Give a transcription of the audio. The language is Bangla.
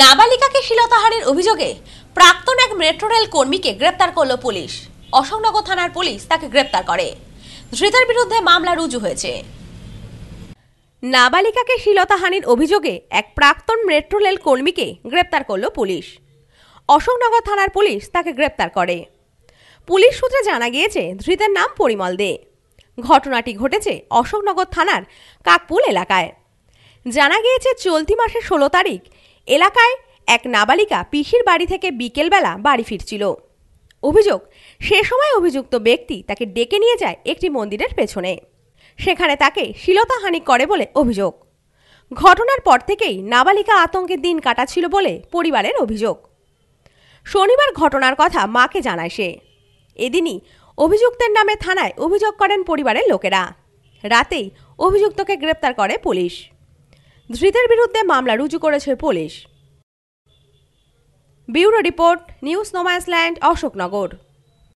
নাবালিকাকে শ্লীলতাহানির অভিযোগে প্রাক্তন এক মেট্রো রেল কর্মীকে গ্রেপ্তার করল পুলিশ। অশোকনগর থানার পুলিশ তাকে গ্রেপ্তার করে। ধৃতের বিরুদ্ধে মামলা রুজু হয়েছে। নাবালিকাকে শ্লীলতাহানির অভিযোগে এক প্রাক্তন মেট্রো রেল কর্মীকে গ্রেপ্তার করল পুলিশ। অশোকনগর থানার পুলিশ তাকে গ্রেপ্তার করে। পুলিশ সূত্রে জানা গিয়েছে, ধৃতের নাম পরিমল দে। ঘটনাটি ঘটেছে অশোকনগর থানার কাকপুল এলাকায়। জানা গিয়েছে, চলতি মাসের ষোলো তারিখ এলাকায় এক নাবালিকা পিসির বাড়ি থেকে বিকেলবেলা বাড়ি ফিরছিল। অভিযোগ, সে সময় অভিযুক্ত ব্যক্তি তাকে ডেকে নিয়ে যায় একটি মন্দিরের পেছনে। সেখানে তাকে শ্লীলতাহানি করে বলে অভিযোগ। ঘটনার পর থেকেই নাবালিকা আতঙ্কের দিন কাটাচ্ছিল বলে পরিবারের অভিযোগ। শনিবার ঘটনার কথা মাকে জানায় সে। এদিনই অভিযুক্তের নামে থানায় অভিযোগ করেন পরিবারের লোকেরা। রাতেই অভিযুক্তকে গ্রেপ্তার করে পুলিশ। ধৃতের বিরুদ্ধে মামলা রুজু করেছে police. Bureau report news no man's land Ashoknagar.